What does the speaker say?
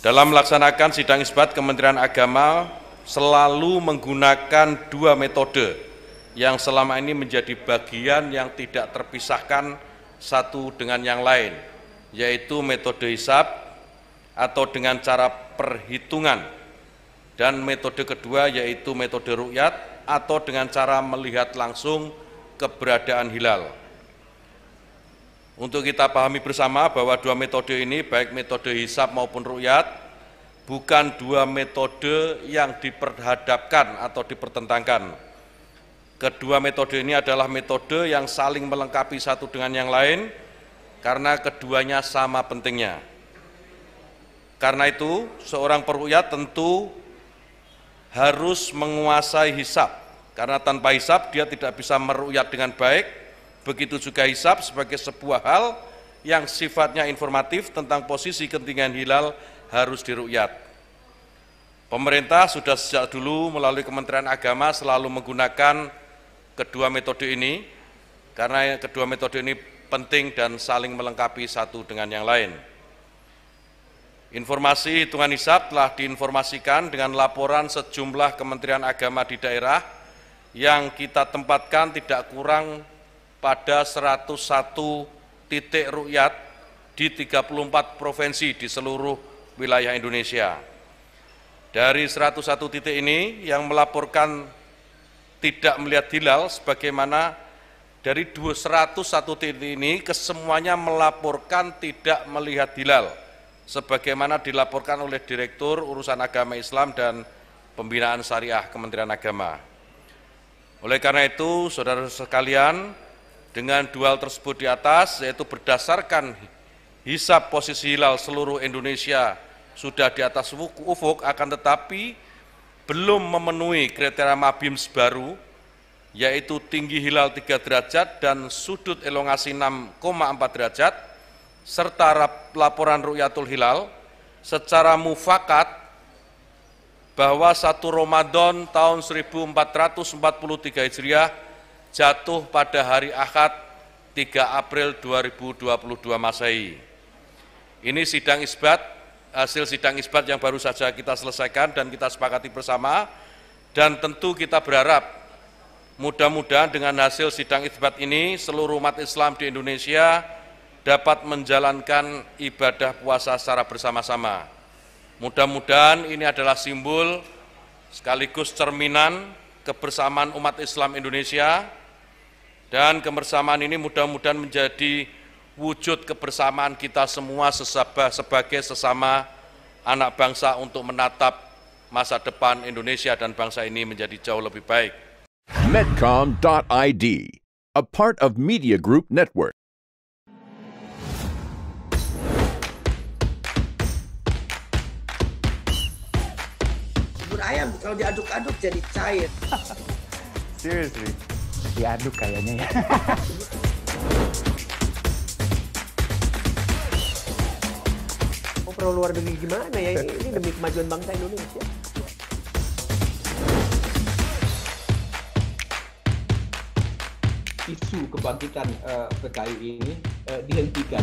Dalam melaksanakan sidang isbat, Kementerian Agama selalu menggunakan dua metode yang selama ini menjadi bagian yang tidak terpisahkan satu dengan yang lain, yaitu metode hisab atau dengan cara perhitungan, dan metode kedua yaitu metode rukyat atau dengan cara melihat langsung keberadaan hilal. Untuk kita pahami bersama bahwa dua metode ini, baik metode hisap maupun rukyat, bukan dua metode yang diperhadapkan atau dipertentangkan. Kedua metode ini adalah metode yang saling melengkapi satu dengan yang lain, karena keduanya sama pentingnya. Karena itu, seorang perukyat tentu harus menguasai hisap, karena tanpa hisap dia tidak bisa merukyat dengan baik, Begitu juga hisab sebagai sebuah hal yang sifatnya informatif tentang posisi ketinggian hilal harus dirukyat. Pemerintah sudah sejak dulu melalui Kementerian Agama selalu menggunakan kedua metode ini karena kedua metode ini penting dan saling melengkapi satu dengan yang lain. Informasi hitungan hisab telah diinformasikan dengan laporan sejumlah Kementerian Agama di daerah yang kita tempatkan tidak kurang pada 101 titik rukyat di 34 provinsi di seluruh wilayah Indonesia. Dari 101 titik ini yang melaporkan tidak melihat hilal sebagaimana dari 201 titik ini kesemuanya melaporkan tidak melihat hilal sebagaimana dilaporkan oleh Direktur Urusan Agama Islam dan Pembinaan Syariah Kementerian Agama. Oleh karena itu, saudara sekalian, dengan dual tersebut di atas, yaitu berdasarkan hisap posisi hilal seluruh Indonesia sudah di atas ufuk, akan tetapi belum memenuhi kriteria MABIMS baru, yaitu tinggi hilal 3 derajat dan sudut elongasi 6,4 derajat, serta laporan Rukyatul Hilal, secara mufakat bahwa satu Ramadan tahun 1443 Hijriah jatuh pada hari Ahad 3 April 2022 Masehi. Ini sidang isbat, hasil sidang isbat yang baru saja kita selesaikan dan kita sepakati bersama dan tentu kita berharap mudah-mudahan dengan hasil sidang isbat ini seluruh umat Islam di Indonesia dapat menjalankan ibadah puasa secara bersama-sama. Mudah-mudahan ini adalah simbol sekaligus cerminan kebersamaan umat Islam Indonesia dan kebersamaan ini mudah-mudahan menjadi wujud kebersamaan kita semua sebagai sesama anak bangsa untuk menatap masa depan Indonesia dan bangsa ini menjadi jauh lebih baik. Medcom.id, a part of Media Group Network. Bubur ayam kalau diaduk-aduk jadi cair. Seriously diaduk kayaknya ya. Oh perlu luar negeri gimana ya? Ini, ini demi kemajuan bangsa Indonesia. Isu kebangkitan uh, PKI ini uh, dihentikan.